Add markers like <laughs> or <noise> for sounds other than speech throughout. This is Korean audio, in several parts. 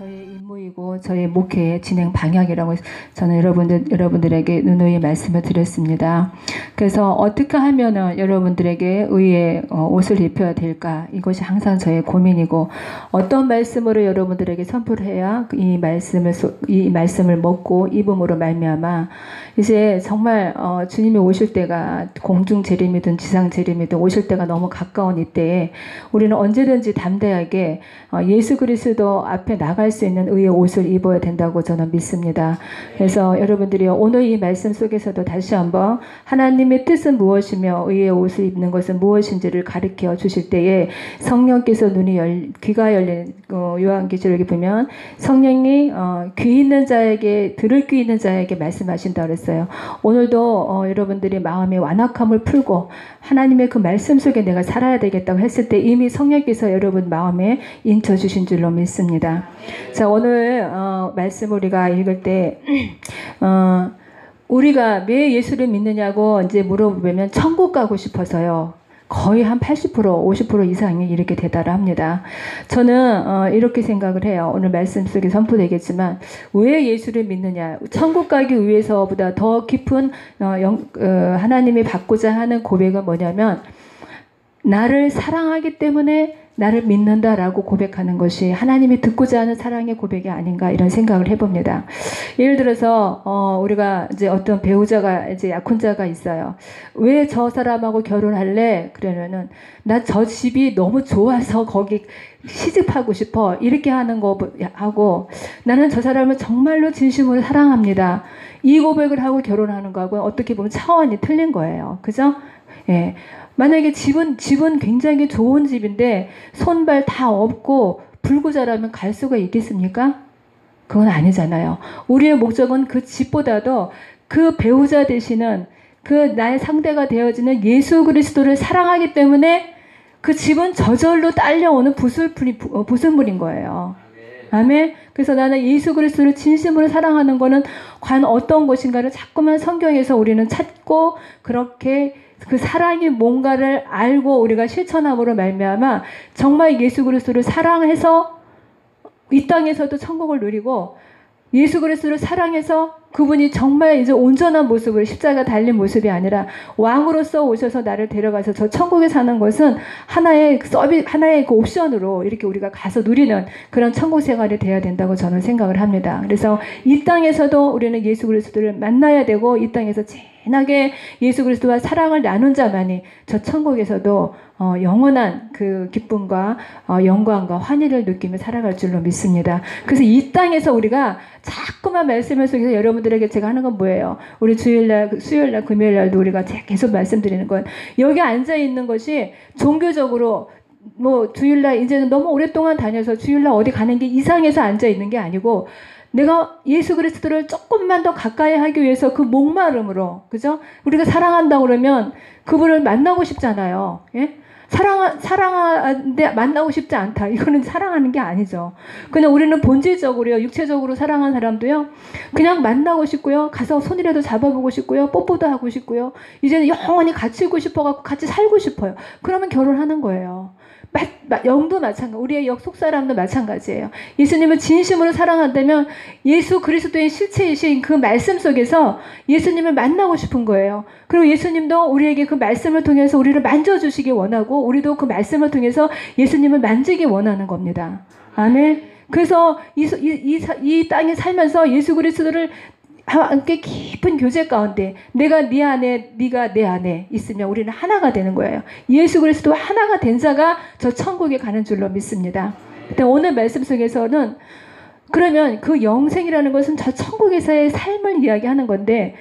저의 임무이고 저의 목회의 진행 방향이라고 저는 여러분들 여러분들에게 누누이 말씀을 드렸습니다. 그래서 어떻게 하면은 여러분들에게 의의 어, 옷을 입혀야 될까 이것이 항상 저의 고민이고 어떤 말씀으로 여러분들에게 선포를 해야 이 말씀을 이 말씀을 먹고 입음으로 말미암아 이제 정말 어, 주님이 오실 때가 공중 재림이든 지상 재림이든 오실 때가 너무 가까운 이때에 우리는 언제든지 담대하게 어, 예수 그리스도 앞에 나갈 수 있는 의의 옷을 입어야 된다고 저는 믿습니다. 그래서 여러분들이 오늘 이 말씀 속에서도 다시 한번 하나님의 뜻은 무엇이며 의의 옷을 입는 것은 무엇인지를 가르쳐 주실 때에 성령께서 눈이 열 귀가 열린 어, 요한계시록에 보면 성령이 어, 귀 있는 자에게 들을 귀 있는 자에게 말씀하신다 그랬어요. 오늘도 어, 여러분들이 마음의 완악함을 풀고 하나님의 그 말씀 속에 내가 살아야 되겠다고 했을 때 이미 성령께서 여러분 마음에 인쳐 주신 줄로 믿습니다. 자 오늘 어, 말씀 우리가 읽을 때 <clears throat> 어, 우리가 왜 예수를 믿느냐고 이제 물어보면 천국 가고 싶어서요. 거의 한 80% 50% 이상이 이렇게 대답을 합니다. 저는 어, 이렇게 생각을 해요. 오늘 말씀 속에 선포되겠지만 왜 예수를 믿느냐? 천국 가기 위해서보다 더 깊은 어, 영, 어, 하나님이 받고자 하는 고백은 뭐냐면 나를 사랑하기 때문에 나를 믿는다라고 고백하는 것이 하나님이 듣고자 하는 사랑의 고백이 아닌가 이런 생각을 해봅니다. 예를 들어서 어, 우리가 이제 어떤 배우자가 이제 약혼자가 있어요. 왜 저 사람하고 결혼할래? 그러면은 나 저 집이 너무 좋아서 거기 시집하고 싶어 이렇게 하는 거 하고 나는 저 사람을 정말로 진심으로 사랑합니다. 이 고백을 하고 결혼하는 거하고 어떻게 보면 차원이 틀린 거예요. 그죠? 예. 만약에 집은 집은 굉장히 좋은 집인데 손발 다 없고 불구자라면 갈 수가 있겠습니까? 그건 아니잖아요. 우리의 목적은 그 집보다도 그 배우자 되시는 그 나의 상대가 되어지는 예수 그리스도를 사랑하기 때문에 그 집은 저절로 딸려오는 부술물이, 어, 부술물인 거예요. 아멘. 그래서 나는 예수 그리스도를 진심으로 사랑하는 거는 과연 어떤 것인가를 자꾸만 성경에서 우리는 찾고 그렇게 그 사랑이 뭔가를 알고 우리가 실천함으로 말미암아 정말 예수 그리스도를 사랑해서 이 땅에서도 천국을 누리고 예수 그리스도를 사랑해서 그분이 정말 이제 온전한 모습을 십자가 달린 모습이 아니라 왕으로서 오셔서 나를 데려가서 저 천국에 사는 것은 하나의 서비 하나의 그 옵션으로 이렇게 우리가 가서 누리는 그런 천국 생활이 돼야 된다고 저는 생각을 합니다. 그래서 이 땅에서도 우리는 예수 그리스도를 만나야 되고 이 땅에서 진하게 예수 그리스도와 사랑을 나눈 자만이 저 천국에서도 어, 영원한 그 기쁨과 어, 영광과 환희를 느끼며 살아갈 줄로 믿습니다. 그래서 이 땅에서 우리가 자꾸만 말씀을 속에서 여러분 들에게 제가 하는 건 뭐예요? 우리 주일날, 수요일날, 금요일날도 우리가 계속 말씀드리는 건 여기 앉아 있는 것이 종교적으로 뭐 주일날 이제는 너무 오랫동안 다녀서 주일날 어디 가는 게 이상해서 앉아 있는 게 아니고 내가 예수 그리스도를 조금만 더 가까이 하기 위해서 그 목마름으로 그죠? 우리가 사랑한다 그러면 그분을 만나고 싶잖아요. 예? 사랑, 사랑하는데 만나고 싶지 않다. 이거는 사랑하는 게 아니죠. 그냥 우리는 본질적으로요, 육체적으로 사랑하는 사람도요, 그냥 만나고 싶고요, 가서 손이라도 잡아보고 싶고요, 뽀뽀도 하고 싶고요, 이제는 영원히 같이 있고 싶어갖고 같이 살고 싶어요. 그러면 결혼하는 거예요. 영도 마찬가지, 우리의 역 속 사람도 마찬가지예요. 예수님을 진심으로 사랑한다면 예수 그리스도의 실체이신 그 말씀 속에서 예수님을 만나고 싶은 거예요. 그리고 예수님도 우리에게 그 말씀을 통해서 우리를 만져주시기 원하고 우리도 그 말씀을 통해서 예수님을 만지기 원하는 겁니다. 아멘. 그래서 이, 이, 이, 이 땅에 살면서 예수 그리스도를 함께 깊은 교제 가운데 내가 네 안에 네가 내 안에 있으면 우리는 하나가 되는 거예요. 예수 그리스도 하나가 된 자가 저 천국에 가는 줄로 믿습니다. 오늘 말씀 속에서는 그러면 그 영생이라는 것은 저 천국에서의 삶을 이야기하는 건데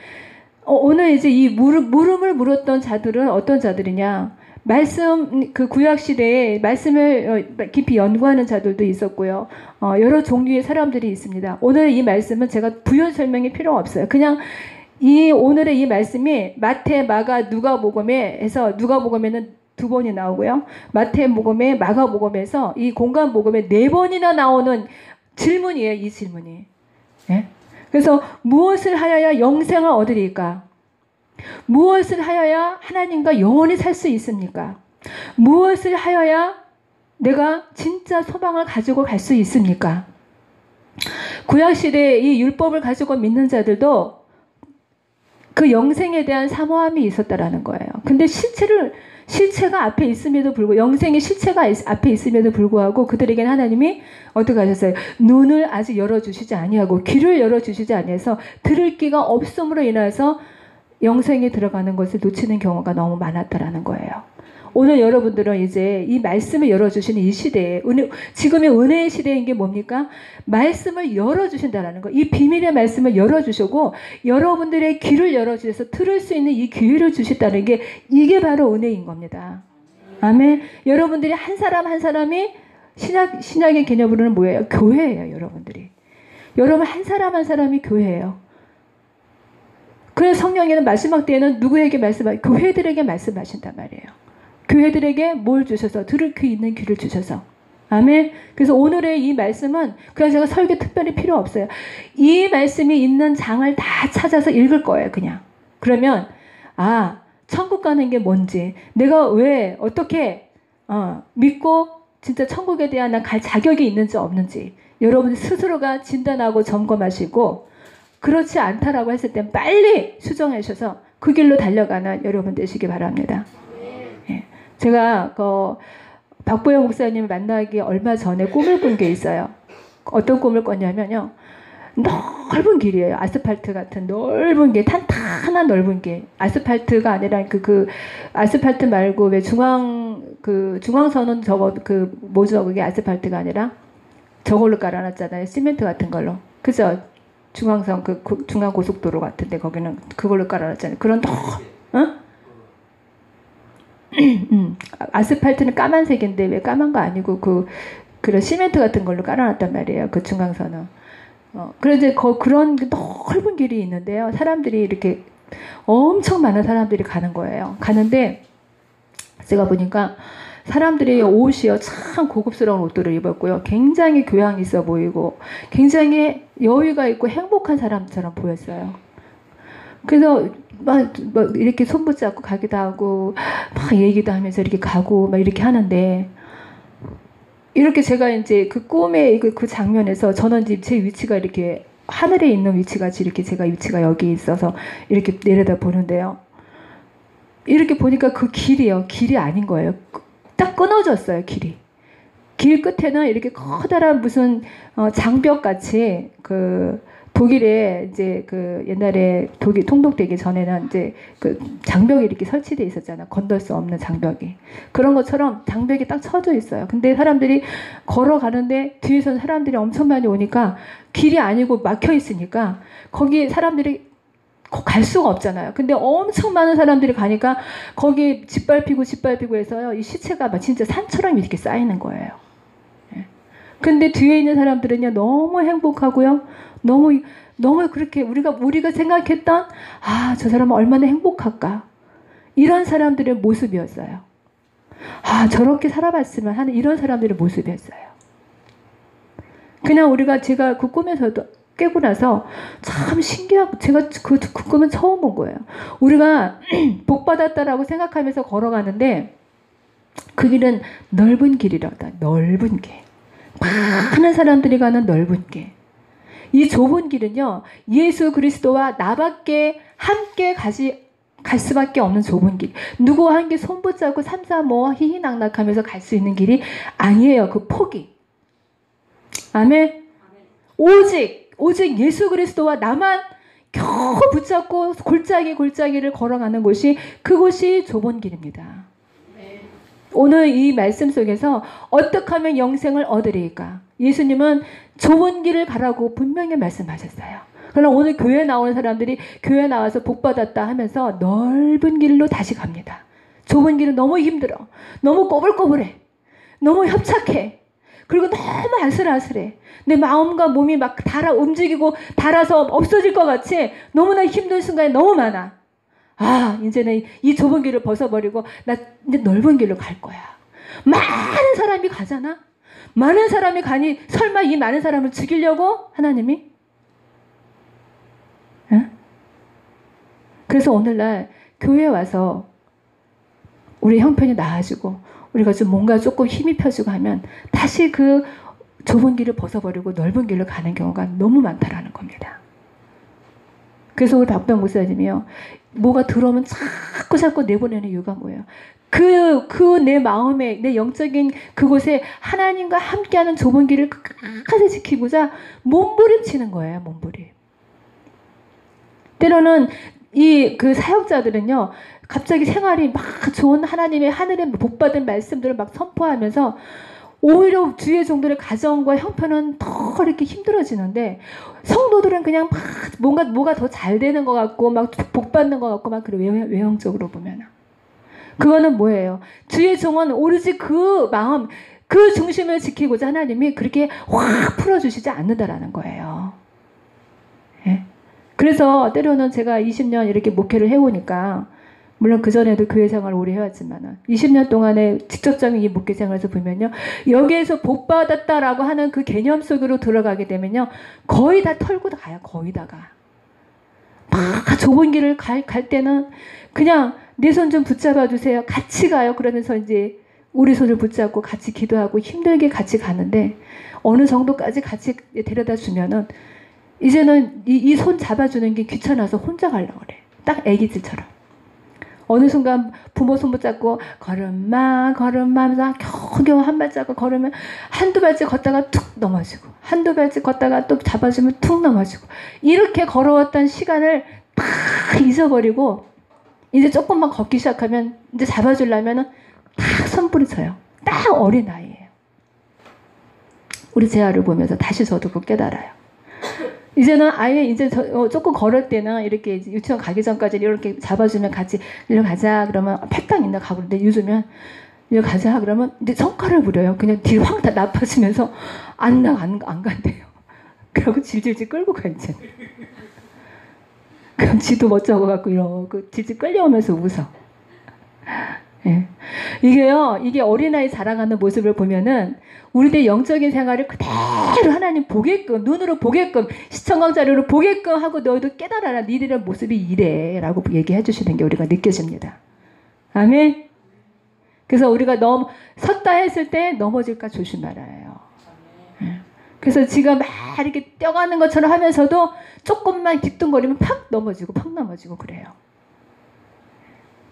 어, 오늘 이제 이 물음, 물음을 물었던 자들은 어떤 자들이냐? 말씀 그 구약 시대에 말씀을 어, 깊이 연구하는 자들도 있었고요. 어, 여러 종류의 사람들이 있습니다. 오늘 이 말씀은 제가 부연 설명이 필요 없어요. 그냥 이 오늘의 이 말씀이 마태, 마가, 누가복음에서 누가복음에는 두 번이 나오고요. 마태복음에 마가복음에서 이 공간복음에 네 번이나 나오는 질문이에요. 이 질문이. 네? 그래서 무엇을 하여야 영생을 얻으리까? 무엇을 하여야 하나님과 영원히 살 수 있습니까? 무엇을 하여야 내가 진짜 소망을 가지고 갈 수 있습니까? 구약 시대에 이 율법을 가지고 믿는 자들도 그 영생에 대한 사모함이 있었다라는 거예요. 근데 실체를 실체가 앞에 있음에도 불구하고 영생의 실체가 앞에 있음에도 불구하고 그들에게는 하나님이 어떻게 하셨어요? 눈을 아직 열어 주시지 아니하고 귀를 열어 주시지 아니해서 들을 기가 없음으로 인해서 영생에 들어가는 것을 놓치는 경우가 너무 많았다라는 거예요. 오늘 여러분들은 이제 이 말씀을 열어주시는 이 시대에 은혜, 지금의 은혜의 시대인 게 뭡니까? 말씀을 열어주신다라는 거. 이 비밀의 말씀을 열어주시고 여러분들의 귀를 열어주셔서 들을 수 있는 이 기회를 주셨다는 게 이게 바로 은혜인 겁니다. 아멘. 여러분들이 한 사람 한 사람이 신약 신약의 개념으로는 뭐예요? 교회예요, 여러분들이. 여러분 한 사람 한 사람이 교회예요. 그래서 성령에는 마지막 때에는 누구에게 말씀하 교회들에게 말씀하신단 말이에요. 교회들에게 뭘 주셔서 들을 귀 있는 귀를 주셔서 아멘. 그래서 오늘의 이 말씀은 그냥 제가 설교 특별히 필요 없어요. 이 말씀이 있는 장을 다 찾아서 읽을 거예요, 그냥. 그러면 아 천국 가는 게 뭔지 내가 왜 어떻게 어, 믿고 진짜 천국에 대한 갈 자격이 있는지 없는지 여러분 스스로가 진단하고 점검하시고 그렇지 않다라고 했을 때 빨리 수정하셔서 그 길로 달려가는 여러분 되시기 바랍니다. 제가 그 박보영 목사님 만나기 얼마 전에 꿈을 꾼 게 있어요. 어떤 꿈을 꿨냐면요. 넓은 길이에요. 아스팔트 같은 넓은 길, 탄탄한 넓은 길. 아스팔트가 아니라 그, 그, 아스팔트 말고 왜 중앙, 그, 중앙선은 저거, 그, 뭐죠? 그게 아스팔트가 아니라 저걸로 깔아놨잖아요. 시멘트 같은 걸로. 그죠? 중앙선, 그, 중앙 고속도로 같은데 거기는 그걸로 깔아놨잖아요. 그런, 어? <clears throat> 음. 아스팔트는 까만색인데 왜 까만 거 아니고 그 그런 시멘트 같은 걸로 깔아놨단 말이에요. 그 중앙선은. 어, 그래서 거, 그런 넓은 길이 있는데요. 사람들이 이렇게 엄청 많은 사람들이 가는 거예요. 가는데 제가 보니까 사람들이 옷이요 참 고급스러운 옷들을 입었고요. 굉장히 교양 있어 보이고 굉장히 여유가 있고 행복한 사람처럼 보였어요. 그래서 막, 막 이렇게 손 붙잡고 가기도 하고 막 얘기도 하면서 이렇게 가고 막 이렇게 하는데 이렇게 제가 이제 그 꿈의 그, 그 장면에서 저는 이제 제 위치가 이렇게 하늘에 있는 위치같이 이렇게 제가 위치가 여기 있어서 이렇게 내려다 보는데요. 이렇게 보니까 그 길이요. 길이 아닌 거예요. 딱 끊어졌어요. 길이. 길 끝에는 이렇게 커다란 무슨 어, 장벽 같이 그 독일에 이제 그 옛날에 독일 통독되기 전에는 이제 그 장벽이 이렇게 설치돼 있었잖아. 건널 수 없는 장벽이. 그런 것처럼 장벽이 딱 쳐져 있어요. 근데 사람들이 걸어가는데 뒤에서는 사람들이 엄청 많이 오니까 길이 아니고 막혀 있으니까 거기 사람들이 갈 수가 없잖아요. 근데 엄청 많은 사람들이 가니까 거기 짓밟히고 짓밟히고 해서요. 이 시체가 막 진짜 산처럼 이렇게 쌓이는 거예요. 예. 근데 뒤에 있는 사람들은요. 너무 행복하고요. 너무 너무 그렇게 우리가 우리가 생각했던 아 저 사람은 얼마나 행복할까 이런 사람들의 모습이었어요. 아 저렇게 살아봤으면 하는 이런 사람들의 모습이었어요. 그냥 우리가 제가 그 꿈에서도 깨고 나서 참 신기하고 제가 그, 그 꿈은 처음 본 거예요. 우리가 <clears throat> 복 받았다라고 생각하면서 걸어가는데 그 길은 넓은 길이라다. 넓은 길. 많은 사람들이 가는 넓은 길. 이 좁은 길은요, 예수 그리스도와 나밖에 함께 가지, 갈 수밖에 없는 좁은 길. 누구와 함께 손 붙잡고 삼삼오어 희희낙낙 하면서 갈 수 있는 길이 아니에요. 그 폭이. 아멘. 오직, 오직 예수 그리스도와 나만 겨우 붙잡고 골짜기 골짜기를 걸어가는 곳이 그곳이 좁은 길입니다. 오늘 이 말씀 속에서 어떻게 하면 영생을 얻으리까? 예수님은 좁은 길을 가라고 분명히 말씀하셨어요. 그러나 오늘 교회 나오는 사람들이 교회 나와서 복 받았다 하면서 넓은 길로 다시 갑니다. 좁은 길은 너무 힘들어. 너무 꼬불꼬불해. 너무 협착해. 그리고 너무 아슬아슬해. 내 마음과 몸이 막 달아 움직이고 달아서 없어질 것 같이 너무나 힘든 순간이 너무 많아. 아, 이제는 이 좁은 길을 벗어버리고 나 이제 넓은 길로 갈 거야. 많은 사람이 가잖아. 많은 사람이 가니 설마 이 많은 사람을 죽이려고 하나님이? 응? 그래서 오늘날 교회 와서 우리 형편이 나아지고 우리가 좀 뭔가 조금 힘이 펴지고 하면 다시 그 좁은 길을 벗어버리고 넓은 길로 가는 경우가 너무 많다라는 겁니다. 그래서 우리 박병 목사님이요. 뭐가 들어오면 자꾸 자꾸 내보내는 이유가 뭐예요? 그, 그 내 마음에, 내 영적인 그곳에 하나님과 함께하는 좁은 길을 끝까지 지키고자 몸부림치는 거예요, 몸부림. 때로는 이 그 사역자들은요, 갑자기 생활이 막 좋은 하나님의 하늘의 복받은 말씀들을 막 선포하면서 오히려 주위의 종들의 가정과 형편은 더 이렇게 힘들어지는데 성도들은 그냥 막 뭔가 뭐가 더 잘 되는 것 같고 막 복받는 것 같고 막 그래 외형적으로 보면 그거는 뭐예요? 주의 종은 오로지 그 마음 그 중심을 지키고자 하나님이 그렇게 확 풀어주시지 않는다라는 거예요. 예? 그래서 때로는 제가 20년 이렇게 목회를 해오니까 물론 그 전에도 교회 생활을 오래 해왔지만 20년 동안의 직접적인 이 목회 생활에서 보면요. 여기에서 복 받았다라고 하는 그 개념 속으로 들어가게 되면요. 거의 다 털고 가요. 거의 다가. 막 좁은 길을 갈, 갈 때는 그냥 내 손 좀 붙잡아 주세요. 같이 가요. 그러면서 이제 우리 손을 붙잡고 같이 기도하고 힘들게 같이 가는데 어느 정도까지 같이 데려다 주면은 이제는 이 손 잡아주는 게 귀찮아서 혼자 가려고 그래. 딱 애기들처럼. 어느 순간 부모 손 붙잡고 걸음마 걸음마 하면서 겨우겨우 한 발자국 걸으면 한두 발짝 걷다가 툭 넘어지고 한두 발짝 걷다가 또 잡아주면 툭 넘어지고 이렇게 걸어왔던 시간을 다 잊어버리고 이제 조금만 걷기 시작하면 이제 잡아주려면은 딱 손부리쳐요. 딱 어린 나이에요. 우리 재아를 보면서 다시 저도 그 깨달아요. 이제는 아예 이제 저, 어, 조금 걸을 때는 이렇게 유치원 가기 전까지 이렇게 잡아주면 같이 일로 가자 그러면 팩당 있나 가고 그런데 요즘은 일로 가자 그러면 이제 성과를 부려요. 그냥 뒤로 확다 나빠지면서 안 나, 안, 안 간대요. <laughs> 그러고 질질질 끌고 가, 이제. 그럼 지도 멋쩍어 갖고 이러고 질질 끌려오면서 웃어. 예. 이게요, 이게 어린아이 자라가는 모습을 보면은 우리들 영적인 생활을 그대로 하나님 보게끔, 눈으로 보게끔, 시청각 자료로 보게끔 하고 너희도 깨달아라. 니들의 모습이 이래. 라고 얘기해 주시는 게 우리가 느껴집니다. 아멘. 그래서 우리가 넘, 섰다 했을 때 넘어질까 조심하라요. 예. 그래서 지가 막 이렇게 뛰어가는 것처럼 하면서도 조금만 뒤뚱거리면 팍 넘어지고 팍 넘어지고 그래요.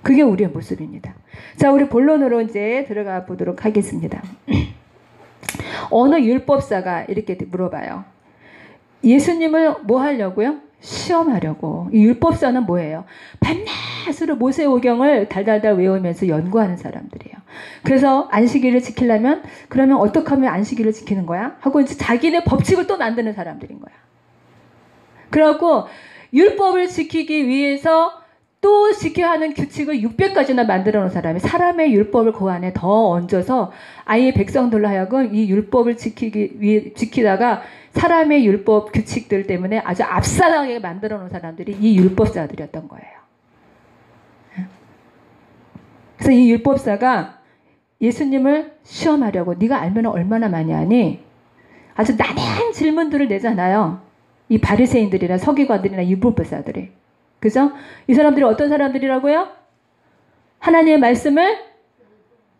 그게 우리의 모습입니다. 자, 우리 본론으로 이제 들어가 보도록 하겠습니다. <clears throat> 어느 율법사가 이렇게 물어봐요. 예수님을 뭐 하려고요? 시험하려고. 이 율법사는 뭐예요? 밤낮으로 모세오경을 달달달 외우면서 연구하는 사람들이에요. 그래서 안식일을 지키려면 그러면 어떻게 하면 안식일을 지키는 거야? 하고 이제 자기네 법칙을 또 만드는 사람들인 거야. 그래갖고 율법을 지키기 위해서 또 지켜야 하는 규칙을 600가지나 만들어 놓은 사람이 사람의 율법을 그 안에 더 얹어서 아예 백성들로 하여금 이 율법을 지키기 위해 지키다가 사람의 율법 규칙들 때문에 아주 압사당하게 만들어 놓은 사람들이 이 율법사들이었던 거예요. 그래서 이 율법사가 예수님을 시험하려고 네가 알면 얼마나 많이 하니? 아주 난해한 질문들을 내잖아요. 이 바리새인들이나 서기관들이나 율법사들이. 그죠? 이 사람들이 어떤 사람들이라고요? 하나님의 말씀을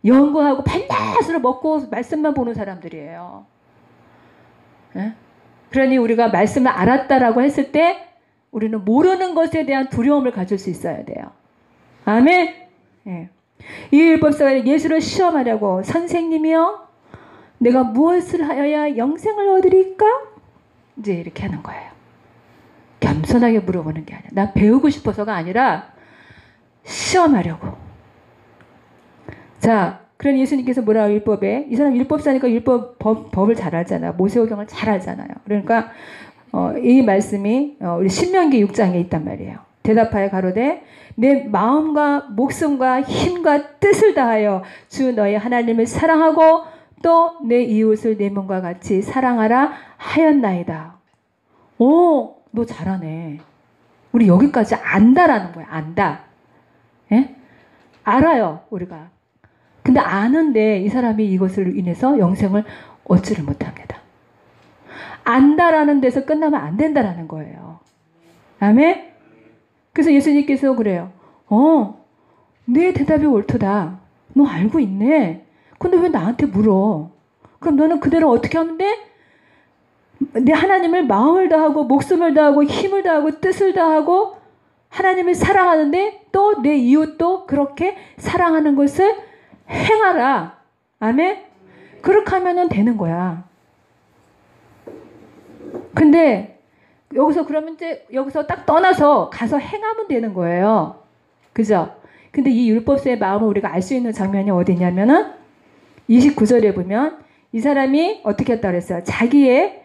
연구하고 반드스로 먹고 말씀만 보는 사람들이에요. 네? 그러니 우리가 말씀을 알았다라고 했을 때 우리는 모르는 것에 대한 두려움을 가질 수 있어야 돼요. 아멘. 네. 이 율법사가 예수를 시험하려고 선생님이요, 내가 무엇을 하여야 영생을 얻으리까? 이제 이렇게 하는 거예요. 겸손하게 물어보는 게 아니라 나 배우고 싶어서가 아니라 시험하려고. 자, 그런 예수님께서 뭐라고 율법에 이 사람 율법 사니까 율법 법, 법을 잘 알잖아. 모세오경을 잘 알잖아요. 그러니까 어, 이 말씀이 어, 우리 신명기 6장에 있단 말이에요. 대답하여 가로되 내 마음과 목숨과 힘과 뜻을 다하여 주 너의 하나님을 사랑하고 또 내 이웃을 내 몸과 같이 사랑하라 하였나이다. 오, 너 잘하네. 우리 여기까지 안다라는 거야. 안다. 예? 알아요, 우리가. 근데 아는데 이 사람이 이것을 인해서 영생을 얻지를 못합니다. 안다라는 데서 끝나면 안 된다라는 거예요. 아멘? 그래서 예수님께서 그래요. 어, 내 대답이 옳도다. 너 알고 있네. 근데 왜 나한테 물어? 그럼 너는 그대로 어떻게 하면 돼? 내 하나님을 마음을 다하고 목숨을 다하고 힘을 다하고 뜻을 다하고 하나님을 사랑하는데 또 내 이웃도 그렇게 사랑하는 것을 행하라. 아멘? 그렇게 하면 되는 거야. 근데 여기서 그러면 이제 여기서 딱 떠나서 가서 행하면 되는 거예요. 그죠? 근데 이 율법서의 마음을 우리가 알 수 있는 장면이 어디냐면은 29절에 보면 이 사람이 어떻게 했다 그랬어요? 자기의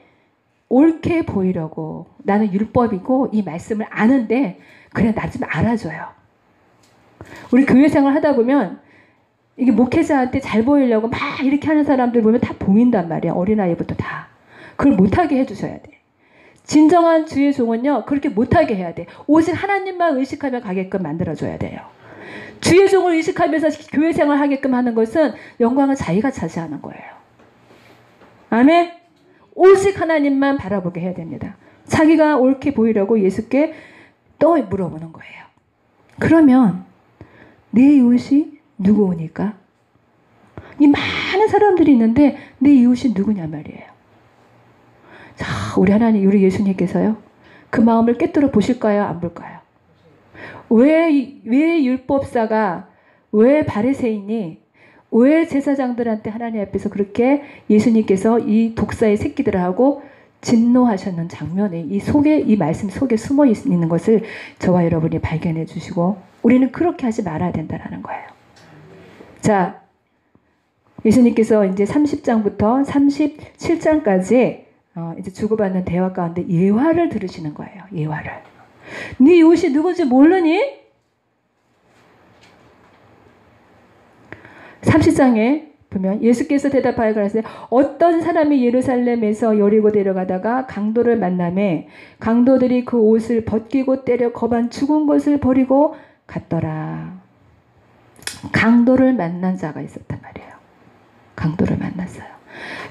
옳게 보이려고 나는 율법이고 이 말씀을 아는데 그래 나 좀 알아줘요. 우리 교회 생활 하다 보면 이게 목회자한테 잘 보이려고 막 이렇게 하는 사람들 보면 다 보인단 말이야. 어린아이부터 다. 그걸 못하게 해주셔야 돼. 진정한 주의 종은요, 그렇게 못하게 해야 돼. 오직 하나님만 의식하며 가게끔 만들어줘야 돼요. 주의 종을 의식하면서 교회 생활 하게끔 하는 것은 영광을 자기가 차지하는 거예요. 아멘? 오직 하나님만 바라보게 해야 됩니다. 자기가 옳게 보이려고 예수께 또 물어보는 거예요. 그러면 내 이웃이 누구니까? 이 많은 사람들이 있는데 내 이웃이 누구냐 말이에요. 자, 우리 하나님, 우리 예수님께서요. 그 마음을 깨뜨려 보실까요? 안 볼까요? 왜, 왜 율법사가, 왜 바리새인이, 왜 제사장들한테 하나님 앞에서 그렇게 예수님께서 이 독사의 새끼들하고 진노하셨는 장면이 이 속에, 이 말씀 속에 숨어 있는 것을 저와 여러분이 발견해 주시고, 우리는 그렇게 하지 말아야 된다는 거예요. 자, 예수님께서 이제 30장부터 37장까지 어, 이제 주고받는 대화 가운데 예화를 들으시는 거예요. 예화를. 네 이웃이 누군지 모르니? 30장에 보면 예수께서 대답하여 가라사대 어떤 사람이 예루살렘에서 여리고 내려가다가 강도를 만남에 강도들이 그 옷을 벗기고 때려 거반 죽은 것을 버리고 갔더라. 강도를 만난 자가 있었단 말이에요. 강도를 만났어요.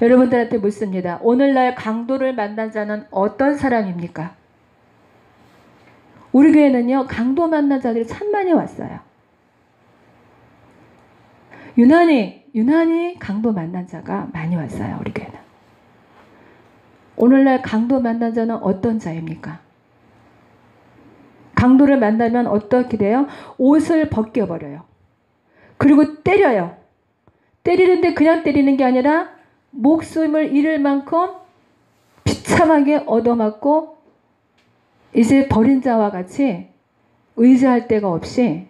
여러분들한테 묻습니다. 오늘날 강도를 만난 자는 어떤 사람입니까? 우리 교회는요, 강도 만난 자들이 참 많이 왔어요. 유난히, 유난히 강도 만난 자가 많이 왔어요, 우리 교회는. 오늘날 강도 만난 자는 어떤 자입니까? 강도를 만나면 어떻게 돼요? 옷을 벗겨버려요. 그리고 때려요. 때리는데 그냥 때리는 게 아니라 목숨을 잃을 만큼 비참하게 얻어맞고 이제 버린 자와 같이 의지할 데가 없이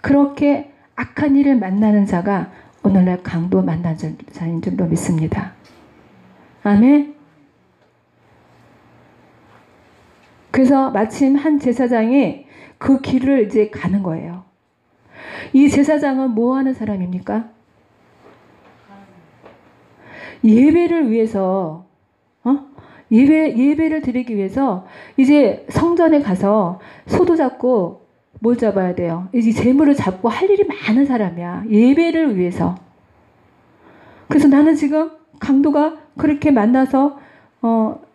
그렇게 악한 일을 만나는 자가 오늘날 강도 만난 자인 줄로 믿습니다. 아멘. 그래서 마침 한 제사장이 그 길을 이제 가는 거예요. 이 제사장은 뭐 하는 사람입니까? 예배를 위해서 어? 예배 예배를 드리기 위해서 이제 성전에 가서 소도 잡고 뭘 잡아야 돼요? 이제 재물을 잡고 할 일이 많은 사람이야. 예배를 위해서. 그래서 나는 지금 강도가 그렇게 만나서 어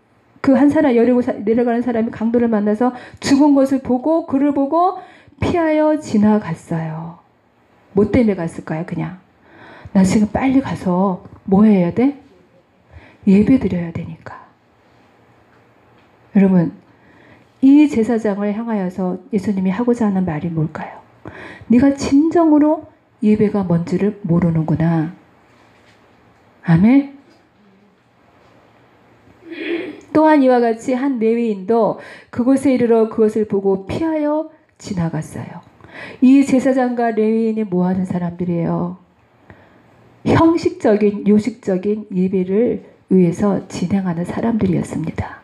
그 한 사람 여리고 내려가는 사람이 강도를 만나서 죽은 것을 보고 그를 보고 피하여 지나갔어요. 뭐 때문에 갔을까요? 그냥 나 지금 빨리 가서 뭐 해야 돼? 예배 드려야 되니까. 여러분, 이 제사장을 향하여서 예수님이 하고자 하는 말이 뭘까요? 네가 진정으로 예배가 뭔지를 모르는구나. 아멘. 또한 이와 같이 한 레위인도 그곳에 이르러 그것을 보고 피하여 지나갔어요. 이 제사장과 레위인이 뭐 하는 사람들이에요? 형식적인 요식적인 예배를 위해서 진행하는 사람들이었습니다.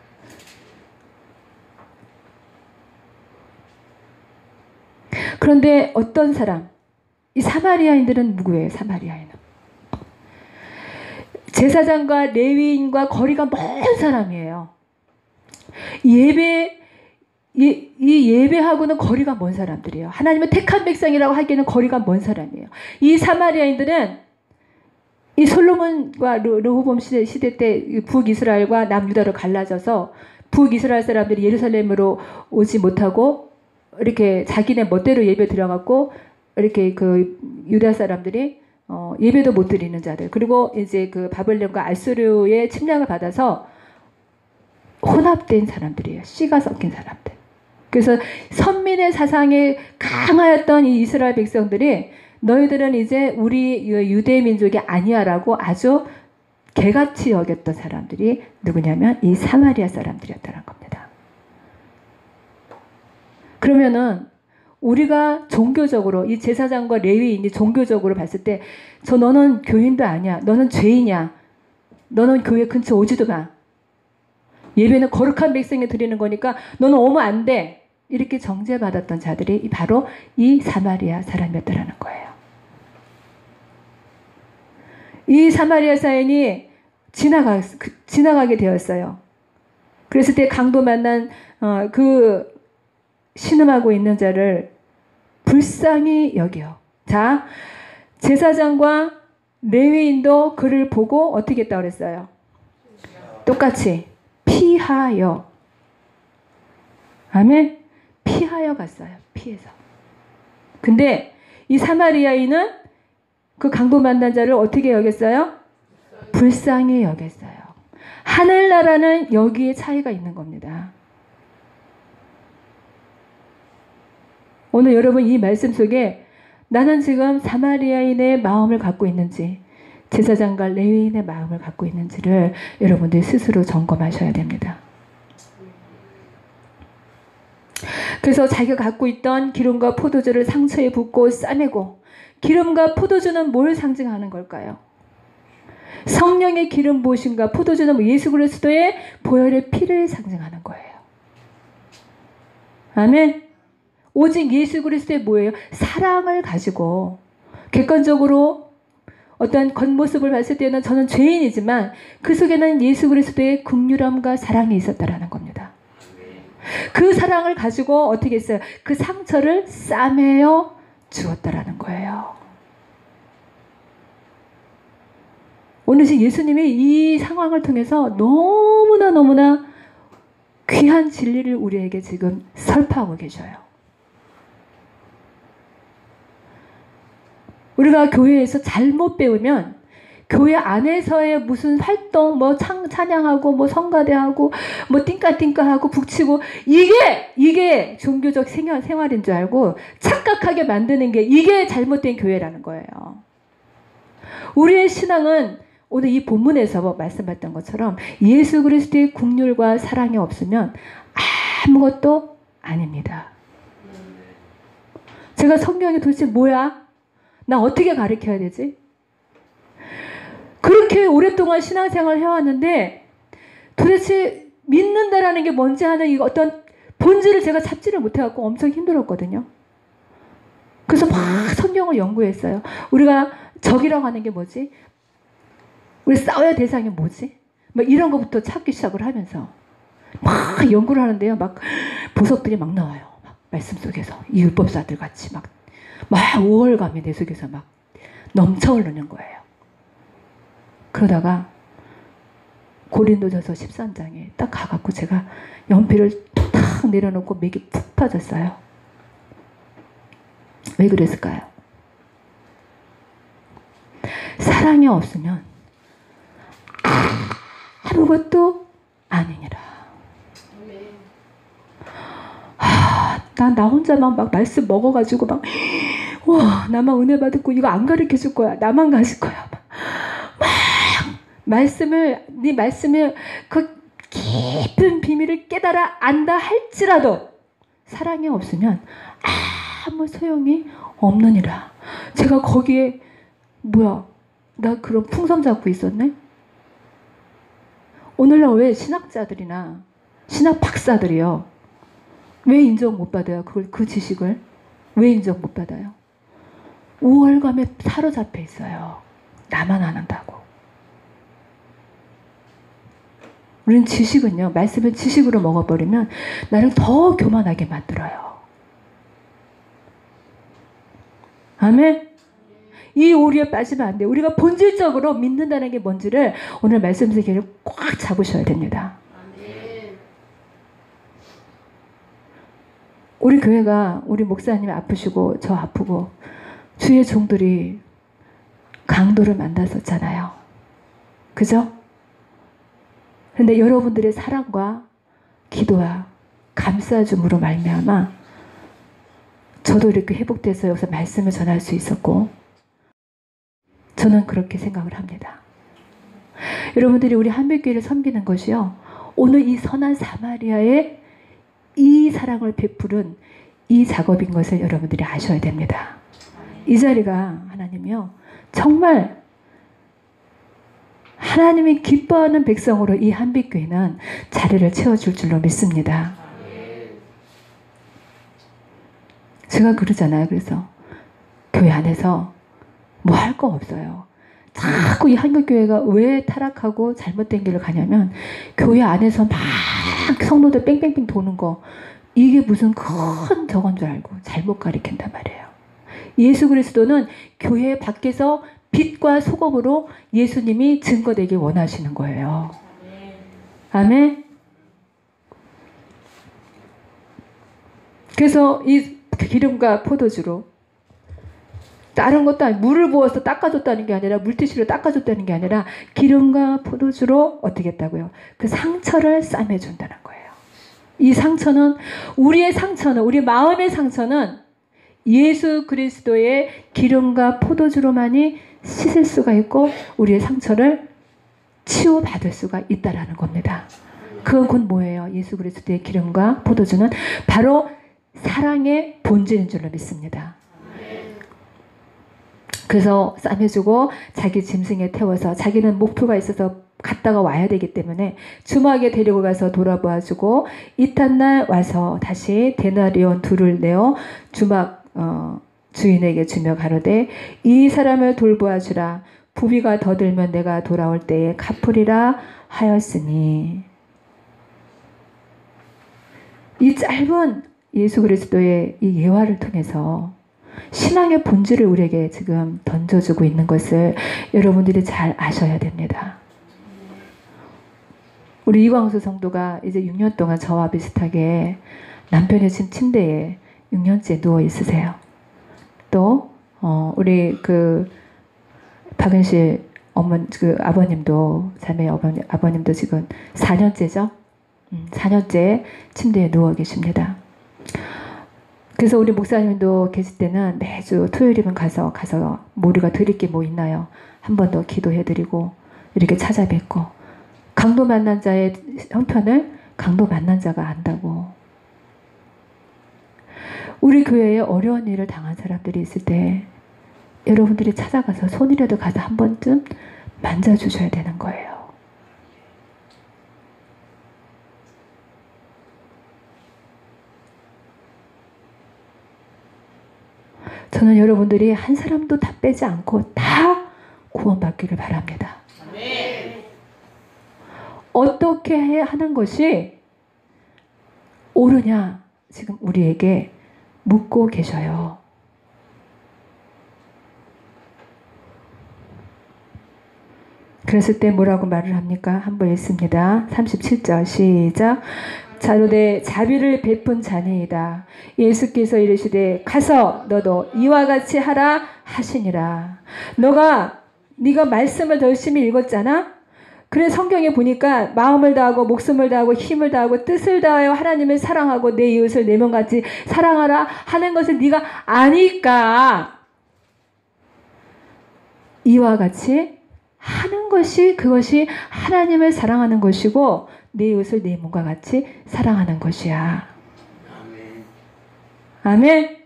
그런데 어떤 사람, 이 사마리아인들은 누구예요? 사마리아인은 제사장과 레위인과 거리가 먼 사람이에요. 예배 이, 이 예배하고는 거리가 먼 사람들이에요. 하나님의 택한 백성이라고 하기에는 거리가 먼 사람이에요. 이 사마리아인들은 이 솔로몬과 르호봄 시대, 시대 때 북이스라엘과 남유다로 갈라져서 북이스라엘 사람들이 예루살렘으로 오지 못하고 이렇게 자기네 멋대로 예배 들어갔고 이렇게 그 유다 사람들이 어, 예배도 못 드리는 자들 그리고 이제 그 바벨론과 알수르의 침략을 받아서 혼합된 사람들이에요. 씨가 섞인 사람들. 그래서 선민의 사상에 강하였던 이 이스라엘 백성들이 너희들은 이제 우리 유대 민족이 아니야라고 아주 개같이 여겼던 사람들이 누구냐면 이 사마리아 사람들이었다는 겁니다. 그러면은 우리가 종교적으로 이 제사장과 레위인이 종교적으로 봤을 때 저 너는 교인도 아니야. 너는 죄인이야. 너는 교회 근처 오지도 마. 예배는 거룩한 백성이 드리는 거니까 너는 오면 안 돼. 이렇게 정죄받았던 자들이 바로 이 사마리아 사람이었다라는 거예요. 이 사마리아 사인이 지나가, 그, 지나가게 되었어요. 그랬을 때 강도 만난 어, 그 신음하고 있는 자를 불쌍히 여겨. 자, 제사장과 레위인도 그를 보고 어떻게 했다 그랬어요? 똑같이 피하여. 아멘. 피하여 갔어요. 피해서. 근데 이 사마리아인은 그 강도 만난 자를 어떻게 여겼어요? 불쌍히 여겼어요. 하늘나라는 여기에 차이가 있는 겁니다. 오늘 여러분 이 말씀 속에 나는 지금 사마리아인의 마음을 갖고 있는지 제사장과 레위인의 마음을 갖고 있는지를 여러분들 스스로 점검하셔야 됩니다. 그래서 자기가 갖고 있던 기름과 포도주를 상처에 붓고 싸매고 기름과 포도주는 뭘 상징하는 걸까요? 성령의 기름 부으심과 포도주는 예수 그리스도의 보혈의 피를 상징하는 거예요. 아멘. 오직 예수 그리스도의 뭐예요? 사랑을 가지고 객관적으로 어떤 겉모습을 봤을 때는 저는 죄인이지만 그 속에는 예수 그리스도의 극률함과 사랑이 있었다라는 겁니다. 그 사랑을 가지고 어떻게 했어요? 그 상처를 싸매어 주었다라는 거예요. 오늘 예수님이 이 상황을 통해서 너무나 너무나 귀한 진리를 우리에게 지금 설파하고 계셔요. 우리가 교회에서 잘못 배우면 교회 안에서의 무슨 활동, 뭐 찬, 찬양하고, 뭐 성가대하고, 뭐 띵까띵까하고 북치고, 이게, 이게 종교적 생활, 생활인 줄 알고 착각하게 만드는 게 이게 잘못된 교회라는 거예요. 우리의 신앙은 오늘 이 본문에서 뭐 말씀했던 것처럼 예수 그리스도의 국률과 사랑이 없으면 아무것도 아닙니다. 제가 성경이 도대체 뭐야? 나 어떻게 가르쳐야 되지? 그렇게 오랫동안 신앙생활을 해왔는데 도대체 믿는다라는 게 뭔지 하는 이 어떤 본질을 제가 잡지를 못해갖고 엄청 힘들었거든요. 그래서 막 성경을 연구했어요. 우리가 적이라고 하는 게 뭐지? 우리 싸워야 대상이 뭐지? 막 이런 것부터 찾기 시작을 하면서 막 연구를 하는데요. 막 보석들이 막 나와요. 막 말씀 속에서 이 율법사들 같이 막, 막 우월감이 내 속에서 막 넘쳐 흐르는 거예요. 그러다가 고린도전서 13장에 딱 가갖고 제가 연필을 탁 내려놓고 맥이 푹 빠졌어요. 왜 그랬을까요? 사랑이 없으면 아무것도 아니니라. 하, 난나 혼자만 막 말씀 먹어가지고 막, 와, 나만 은혜 받았고 이거 안 가르쳐 줄 거야. 나만 가실 거야. 막, 막 말씀을, 네 말씀을 그 깊은 비밀을 깨달아 안다 할지라도 사랑이 없으면 아무 소용이 없느니라. 제가 거기에, 뭐야, 나 그런 풍선 잡고 있었네? 오늘날 왜 신학자들이나 신학 박사들이요. 왜 인정 못 받아요? 그걸 그 지식을 왜 인정 못 받아요? 우월감에 사로잡혀 있어요. 나만 아는다고. 우리는 지식은요, 말씀을 지식으로 먹어버리면 나를 더 교만하게 만들어요. 아멘? 이 오류에 빠지면 안 돼요. 우리가 본질적으로 믿는다는 게 뭔지를 오늘 말씀 세계를 꽉 잡으셔야 됩니다. 우리 교회가 우리 목사님 아프시고 저 아프고 주의 종들이 강도를 만났었잖아요. 그죠? 근데 여러분들의 사랑과 기도와 감싸줌으로 말미암아 저도 이렇게 회복돼서 여기서 말씀을 전할 수 있었고 저는 그렇게 생각을 합니다. 여러분들이 우리 한백교회를 섬기는 것이요. 오늘 이 선한 사마리아의 이 사랑을 베푸는 이 작업인 것을 여러분들이 아셔야 됩니다. 이 자리가 하나님이요. 정말 하나님이 기뻐하는 백성으로 이 한빛교회는 자리를 채워줄 줄로 믿습니다. 제가 그러잖아요. 그래서 교회 안에서 뭐 할 거 없어요. 자꾸 이 한국교회가 왜 타락하고 잘못된 길을 가냐면 교회 안에서 막 성도들 뺑뺑뺑 도는 거 이게 무슨 큰 저건 줄 알고 잘못 가리킨단 말이에요. 예수 그리스도는 교회 밖에서 빛과 소금으로 예수님이 증거되길 원하시는 거예요. 아멘. 그래서 이 기름과 포도주로 다른 것도 아니 물을 부어서 닦아줬다는 게 아니라 물티슈로 닦아줬다는 게 아니라 기름과 포도주로 어떻게 했다고요? 그 상처를 싸매준다는 거예요. 이 상처는 우리의 상처는 우리 마음의 상처는 예수 그리스도의 기름과 포도주로만이 씻을 수가 있고 우리의 상처를 치유받을 수가 있다라는 겁니다. 그건 곧 뭐예요? 예수 그리스도의 기름과 포도주는 바로 사랑의 본질인 줄로 믿습니다. 그래서 싸매주고 자기 짐승에 태워서 자기는 목표가 있어서 갔다가 와야 되기 때문에 주막에 데리고 가서 돌아보아주고 이튿날 와서 다시 데나리온 둘을 내어 주막 어, 주인에게 주며 가로되 이 사람을 돌보아 주라 부비가 더 들면 내가 돌아올 때에 갚으리라 하였으니 이 짧은 예수 그리스도의 이 예화를 통해서 신앙의 본질을 우리에게 지금 던져주고 있는 것을 여러분들이 잘 아셔야 됩니다. 우리 이광수 성도가 이제 6년 동안 저와 비슷하게 남편의 집 침대에 6년째 누워 있으세요. 또 어, 우리 그 박은실 어머 그 아버님도 자매 어머니 아버님도 지금 4년째죠. 음, 4년째 침대에 누워 계십니다. 그래서 우리 목사님도 계실 때는 매주 토요일이면 가서 가서 우리가 드릴 게 뭐 있나요? 한 번 더 기도해드리고 이렇게 찾아뵙고 강도 만난 자의 형편을 강도 만난 자가 안다고 우리 교회에 어려운 일을 당한 사람들이 있을 때 여러분들이 찾아가서 손이라도 가서 한 번쯤 만져주셔야 되는 거예요. 저는 여러분들이 한 사람도 다 빼지 않고 다 구원받기를 바랍니다. 어떻게 하는 것이 옳으냐 지금 우리에게 묻고 계셔요. 그랬을 때 뭐라고 말을 합니까? 한번 읽습니다. 37절 시작. 자로되 자비를 베푼 자니이다. 예수께서 이르시되 가서 너도 이와 같이 하라 하시니라. 너가 네가 말씀을 더 열심히 읽었잖아. 그래 성경에 보니까 마음을 다하고 목숨을 다하고 힘을 다하고 뜻을 다하여 하나님을 사랑하고 내 이웃을 내 몸같이 사랑하라 하는 것을 네가 아니까 이와 같이 하는 것이 그것이 하나님을 사랑하는 것이고 내 이웃을 내 몸과 같이 사랑하는 것이야. 아멘.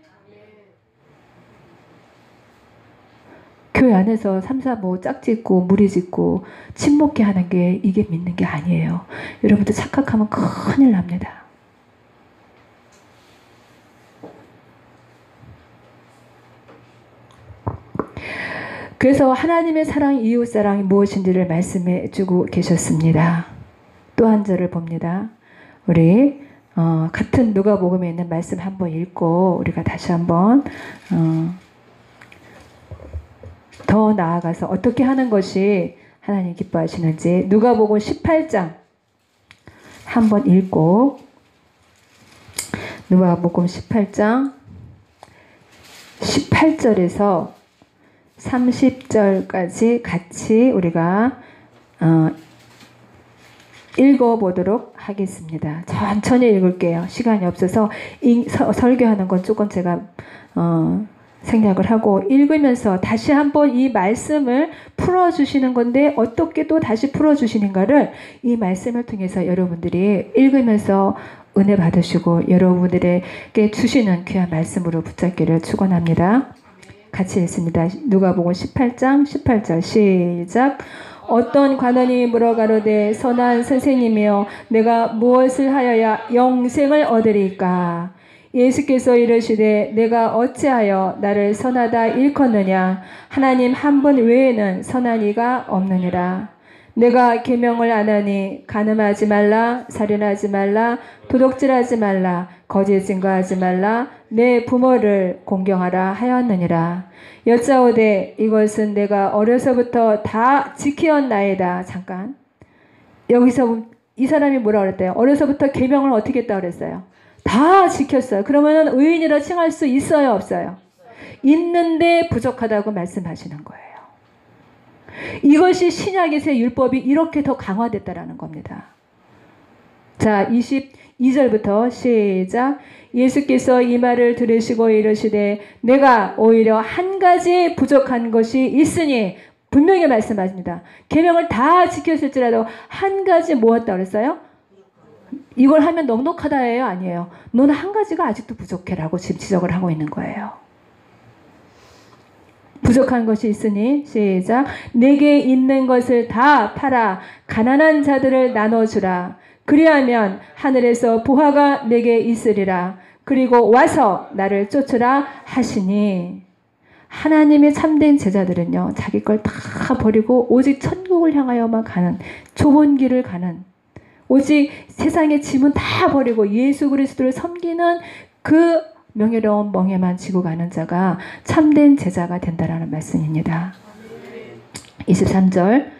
교회 안에서 3, 4, 뭐 짝짓고 무리짓고 침묵게 하는 게 이게 믿는 게 아니에요. 여러분들 착각하면 큰일 납니다. 그래서 하나님의 사랑, 이웃 사랑이 무엇인지를 말씀해 주고 계셨습니다. 또 한 절을 봅니다. 우리 어, 같은 누가복음에 있는 말씀 한번 읽고 우리가 다시 한번 어, 더 나아가서 어떻게 하는 것이 하나님 기뻐하시는지 누가복음 18장 한번 읽고 누가복음 18장 18절에서 30절까지 같이 우리가 어, 읽어보도록 하겠습니다. 천천히 읽을게요. 시간이 없어서 이, 서, 설교하는 건 조금 제가 어, 생략을 하고 읽으면서 다시 한번 이 말씀을 풀어주시는 건데 어떻게 또 다시 풀어주시는가를 이 말씀을 통해서 여러분들이 읽으면서 은혜 받으시고 여러분들에게 주시는 귀한 말씀으로 붙잡기를 축원합니다. 같이 읽습니다. 누가복음 18장 18절 시작. 어떤 관원이 물어가로되 선한 선생님이여 내가 무엇을 하여야 영생을 얻으리까 예수께서 이르시되 내가 어찌하여 나를 선하다 일컫느냐? 하나님 한 분 외에는 선한 이가 없느니라. 내가 계명을 안 하니 가늠하지 말라 살인하지 말라 도둑질하지 말라 거짓 증거하지 말라 내 부모를 공경하라 하였느니라. 여짜오되 이것은 내가 어려서부터 다 지키었나이다. 잠깐. 여기서 이 사람이 뭐라 그랬대요? 어려서부터 계명을 어떻게 했다 그랬어요 다 지켰어요 그러면 의인이라 칭할 수 있어요 없어요 있는데 부족하다고 말씀하시는 거예요 이것이 신약에서의 율법이 이렇게 더 강화됐다라는 겁니다. 자, 22절부터 시작. 예수께서 이 말을 들으시고 이르시되 내가 오히려 한 가지 부족한 것이 있으니 분명히 말씀하십니다. 계명을 다 지켰을지라도 한 가지 모았다 그랬어요? 이걸 하면 넉넉하다예요, 아니에요? 너는 한 가지가 아직도 부족해라고 지금 지적을 하고 있는 거예요. 부족한 것이 있으니 시작. 내게 있는 것을 다 팔아 가난한 자들을 나눠주라. 그리하면 하늘에서 보화가 내게 있으리라. 그리고 와서 나를 쫓으라 하시니. 하나님의 참된 제자들은요 자기 걸 다 버리고 오직 천국을 향하여만 가는 좁은 길을 가는 오직 세상의 짐은 다 버리고 예수 그리스도를 섬기는 그 명예로운 멍에만 지고 가는 자가 참된 제자가 된다라는 말씀입니다. 23절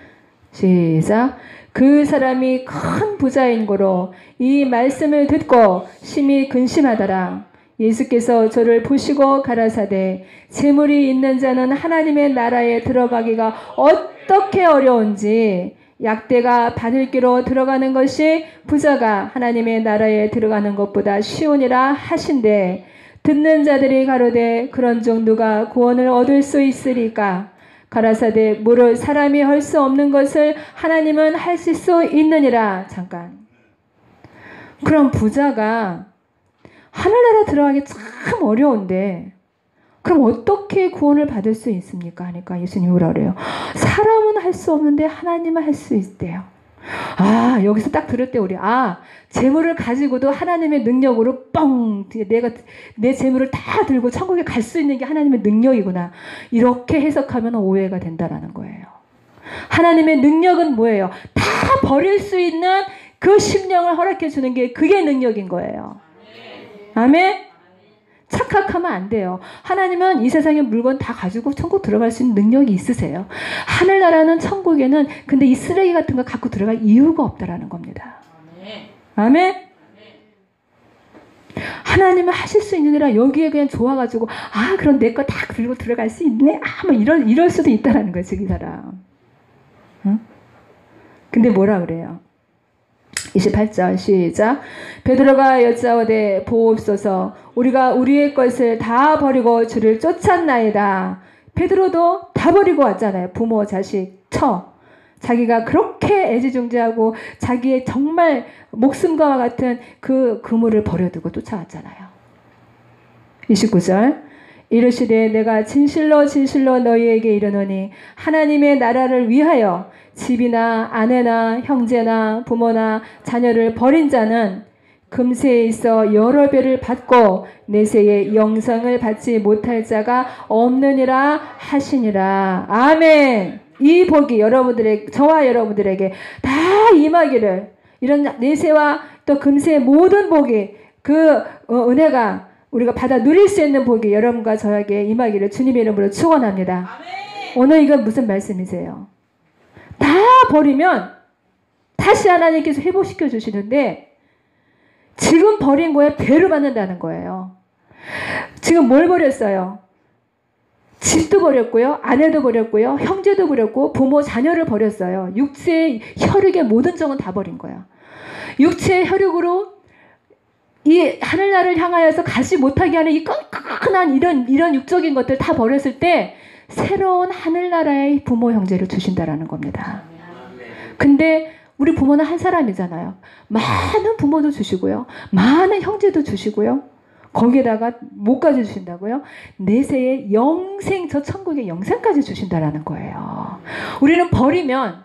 시작 그 사람이 큰 부자인 고로 이 말씀을 듣고 심히 근심하더라. 예수께서 저를 보시고 가라사대 재물이 있는 자는 하나님의 나라에 들어가기가 어떻게 어려운지 약대가 바늘기로 들어가는 것이 부자가 하나님의 나라에 들어가는 것보다 쉬우니라 하신대. 듣는 자들이 가로되 그런 정도가 구원을 얻을 수 있으리까? 가라사대 물을 사람이 할 수 없는 것을 하나님은 하실 수 있느니라. 잠깐. 그럼 부자가 하늘나라 들어가기 참 어려운데 그럼 어떻게 구원을 받을 수 있습니까? 하니까 예수님이 뭐라 그래요? 사람은 할 수 없는데 하나님은 할 수 있대요. 아, 여기서 딱 들을 때 우리, 아, 재물을 가지고도 하나님의 능력으로 뻥, 내가, 내 재물을 다 들고 천국에 갈 수 있는 게 하나님의 능력이구나. 이렇게 해석하면 오해가 된다라는 거예요. 하나님의 능력은 뭐예요? 다 버릴 수 있는 그 심령을 허락해 주는 게 그게 능력인 거예요. 아멘? 착각하면 안 돼요. 하나님은 이 세상의 물건 다 가지고 천국 들어갈 수 있는 능력이 있으세요. 하늘나라는 천국에는 근데 이 쓰레기 같은 거 갖고 들어갈 이유가 없다라는 겁니다. 아멘? 하나님은 하실 수 있느니라 여기에 그냥 좋아가지고 아 그럼 내 거 다 들고 들어갈 수 있네 아뭐 이럴 이럴 수도 있다라는 거예요 이 사람. 응? 근데 뭐라 그래요? 28절 시작 베드로가 여짜오되 보옵소서 우리가 우리의 것을 다 버리고 주를 쫓았나이다. 베드로도 다 버리고 왔잖아요. 부모, 자식, 처. 자기가 그렇게 애지중지하고 자기의 정말 목숨과 같은 그 그물을 버려두고 쫓아왔잖아요. 29절 이르시되 내가 진실로 진실로 너희에게 이르노니 하나님의 나라를 위하여 집이나 아내나 형제나 부모나 자녀를 버린 자는 금세에 있어 여러 배를 받고 내세에 영성을 받지 못할 자가 없느니라 하시니라. 아멘. 이 복이 여러분들의 저와 여러분들에게 다 임하기를 이런 내세와 또 금세의 모든 복이 그 어, 은혜가 우리가 받아 누릴 수 있는 복이 여러분과 저에게 임하기를 주님의 이름으로 축원합니다. 오늘 이건 무슨 말씀이세요? 다 버리면 다시 하나님께서 회복시켜 주시는데 지금 버린 거에 배를 받는다는 거예요. 지금 뭘 버렸어요? 집도 버렸고요. 아내도 버렸고요. 형제도 버렸고 부모 자녀를 버렸어요. 육체의 혈육의 모든 정은 다 버린 거야. 육체의 혈육으로 이 하늘나라를 향하여서 가지 못하게 하는 이 끈끈한 이런 이런 육적인 것들 다 버렸을 때 새로운 하늘나라의 부모 형제를 주신다라는 겁니다. 근데 우리 부모는 한 사람이잖아요. 많은 부모도 주시고요. 많은 형제도 주시고요. 거기에다가 뭐까지 주신다고요? 내세의 영생, 저 천국의 영생까지 주신다라는 거예요. 우리는 버리면,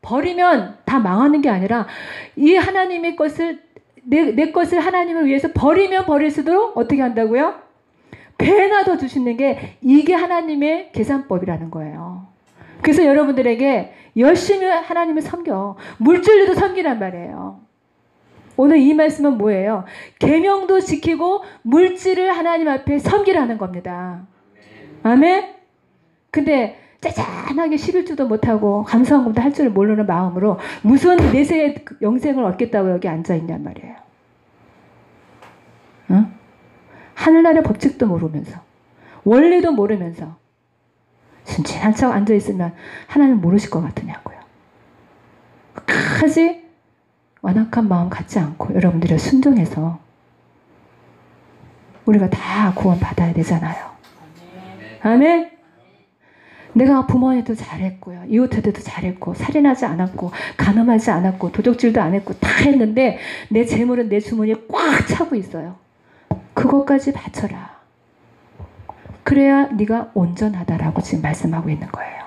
버리면 다 망하는 게 아니라 이 하나님의 것을, 내, 내 것을 하나님을 위해서 버리면 버릴수록 어떻게 한다고요? 배나 더 주시는 게 이게 하나님의 계산법이라는 거예요. 그래서 여러분들에게 열심히 하나님을 섬겨. 물질로도 섬기란 말이에요. 오늘 이 말씀은 뭐예요? 계명도 지키고 물질을 하나님 앞에 섬기라는 겁니다. 아멘. 근데 짜잔하게 11주도 못하고 감사한금도 할줄 모르는 마음으로 무슨 내세의 영생을 얻겠다고 여기 앉아 있냔 말이에요. 응? 하늘나라의 법칙도 모르면서 원리도 모르면서 순진한 척 앉아 있으면 하나님 모르실 것 같으냐고요. 끝까지 완악한 마음 갖지 않고 여러분들이 순종해서 우리가 다 구원 받아야 되잖아요. 아멘. 내가 부모님도 잘했고요. 이웃한테도 잘했고, 살인하지 않았고, 간음하지 않았고, 도적질도 안 했고, 다 했는데, 내 재물은 내 주머니에 꽉 차고 있어요. 그것까지 바쳐라. 그래야 네가 온전하다라고 지금 말씀하고 있는 거예요.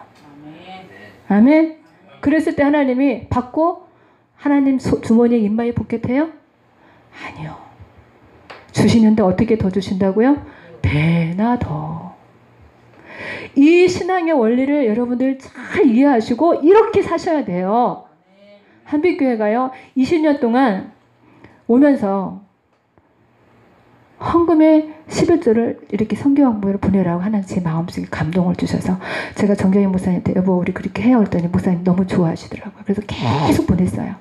아멘. 그랬을 때 하나님이 받고 하나님 주머니에 입마에 복겠해요? 아니요. 주시는데 어떻게 더 주신다고요? 배나 더. 이 신앙의 원리를 여러분들 잘 이해하시고 이렇게 사셔야 돼요. 한빛교회가요, 20년 동안 오면서 헌금의 11조를 이렇게 성경학부에 보내라고 하는 제 마음속에 감동을 주셔서 제가 정경희 목사님한테 여보 우리 그렇게 해요 했더니 목사님 너무 좋아하시더라고요. 그래서 계속 보냈어요.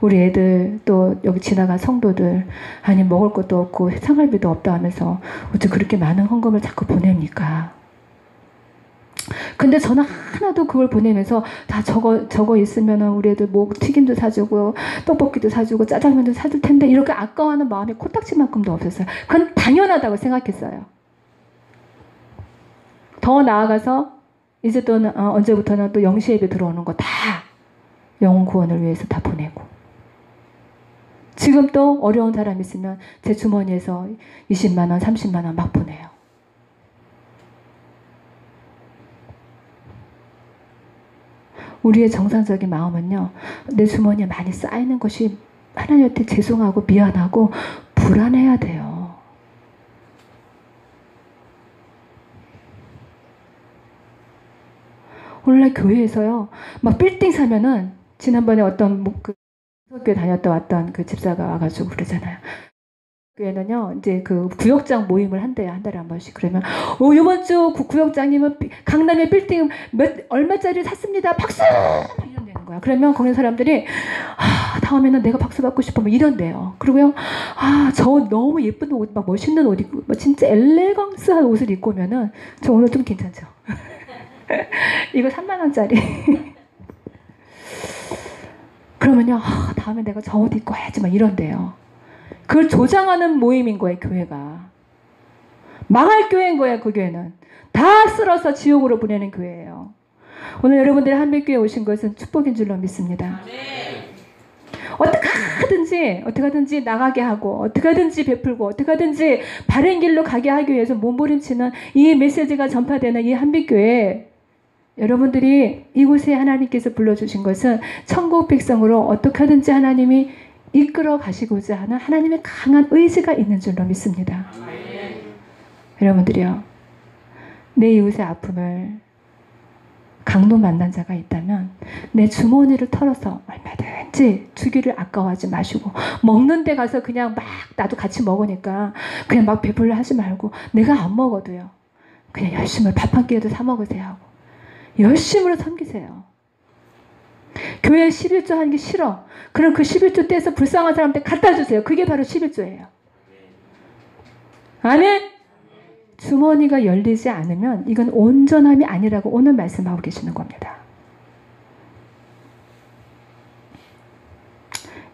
우리 애들 또 여기 지나간 성도들 아니 먹을 것도 없고 생활비도 없다 하면서 어째 그렇게 많은 헌금을 자꾸 보냅니까? 근데 저는 하나도 그걸 보내면서 다 저거 저거 있으면은 우리 애들 뭐 튀김도 사주고 떡볶이도 사주고 짜장면도 사줄 텐데 이렇게 아까워하는 마음이 코딱지만큼도 없었어요. 그건 당연하다고 생각했어요. 더 나아가서 이제 또 어, 언제부터는 또 영시 예배 들어오는 거 다 영혼 구원을 위해서 다 보내고 지금 또 어려운 사람 있으면 제 주머니에서 20만 원, 30만 원 막 보내요. 우리의 정상적인 마음은요, 내 주머니에 많이 쌓이는 것이 하나님한테 죄송하고 미안하고 불안해야 돼요. 오늘날 교회에서요, 막 빌딩 사면은, 지난번에 어떤, 뭐 그, 교회 다녔다 왔던 그 집사가 와가지고 그러잖아요. 교회는요, 이제 그 구역장 모임을 한대요. 한 달에 한 번씩. 그러면, 어, 이번 주 구역장님은 강남의 빌딩 몇, 얼마짜리 샀습니다. 박수! 이런 되는 거야. 그러면 거기 사람들이, 아, 다음에는 내가 박수 받고 싶어. 뭐 이런대요. 그리고요, 아, 저 너무 예쁜 옷, 막 멋있는 옷 입고, 뭐 진짜 엘레강스한 옷을 입고 오면은, 저 오늘 좀 괜찮죠? <laughs> 이거 3만원짜리. <laughs> 그러면요, 아, 다음에 내가 저 옷 입고 해야지. 막 이런대요. 그걸 조장하는 모임인 거예요, 교회가. 망할 교회인 거예요, 그 교회는. 다 쓸어서 지옥으로 보내는 교회예요. 오늘 여러분들이 한백교회 오신 것은 축복인 줄로 믿습니다. 어떻게 하든지, 어떻게 하든지 나가게 하고, 어떻게 하든지 베풀고, 어떻게 하든지 바른 길로 가게 하기 위해서 몸부림치는 이 메시지가 전파되는 이 한빛교회, 여러분들이 이곳에 하나님께서 불러주신 것은 천국 백성으로 어떻게 하든지 하나님이 이끌어 가시고자 하는 하나님의 강한 의지가 있는 줄로 믿습니다. 네. 여러분들이요. 내 이웃의 아픔을 강도 만난 자가 있다면 내 주머니를 털어서 얼마든지 주기를 아까워하지 마시고 먹는 데 가서 그냥 막 나도 같이 먹으니까 그냥 막 배불러 하지 말고 내가 안 먹어도요. 그냥 열심히 밥 한 끼라도 사 먹으세요 하고 열심으로 섬기세요. 교회 11조 하는 게 싫어. 그럼 그 11조 떼서 불쌍한 사람한테 갖다 주세요. 그게 바로 11조예요. 아멘? 주머니가 열리지 않으면 이건 온전함이 아니라고 오늘 말씀하고 계시는 겁니다.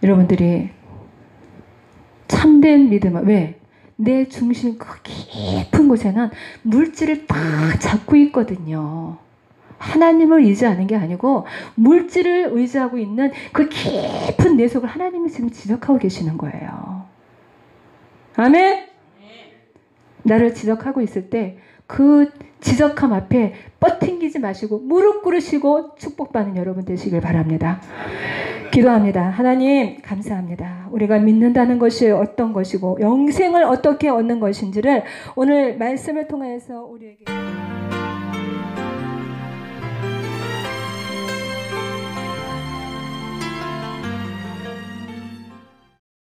여러분들이 참된 믿음은 왜? 내 중심 그 깊은 곳에는 물질을 딱 잡고 있거든요. 하나님을 의지하는 게 아니고 물질을 의지하고 있는 그 깊은 내 속을 하나님이 지금 지적하고 계시는 거예요. 아멘? 나를 지적하고 있을 때 그 지적함 앞에 뻗팅기지 마시고 무릎 꿇으시고 축복받는 여러분 되시길 바랍니다. 기도합니다. 하나님, 감사합니다. 우리가 믿는다는 것이 어떤 것이고, 영생을 어떻게 얻는 것인지를 오늘 말씀을 통해서 우리에게.